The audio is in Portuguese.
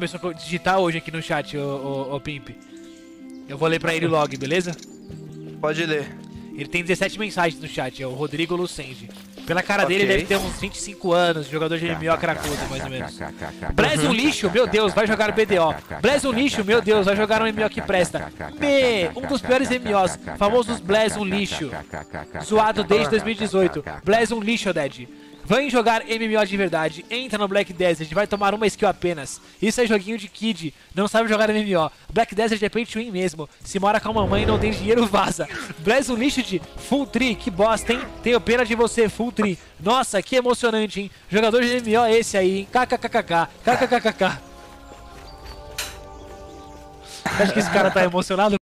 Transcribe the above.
começou a digitar hoje aqui no chat, ô, ô, ô Pimp. Eu vou ler pra ele o log, beleza? Pode ler. Ele tem 17 mensagens no chat, é o Rodrigo Lucende. Pela cara dele, Ok. ele deve ter uns 25 anos, jogador de MMO cracudo, mais ou menos. Um lixo, meu Deus, vai jogar BDO. Um lixo, meu Deus, vai jogar um MMO que presta. Me, um dos piores MMOs, famosos Blaze um lixo. Zoado desde 2018. Blaze um lixo, Dead. Vem jogar MMO de verdade, entra no Black Desert, vai tomar uma skill apenas. Isso é joguinho de kid, não sabe jogar MMO. Black Desert é pay to win mesmo. Se mora com a mamãe e não tem dinheiro, vaza. Blaze um lixo de Full Tree, que bosta, hein? Tenho pena de você, Full Tree. Nossa, que emocionante, hein? Jogador de MMO é esse aí, hein? KKKKK, KKKKK. Acho que esse cara tá emocionado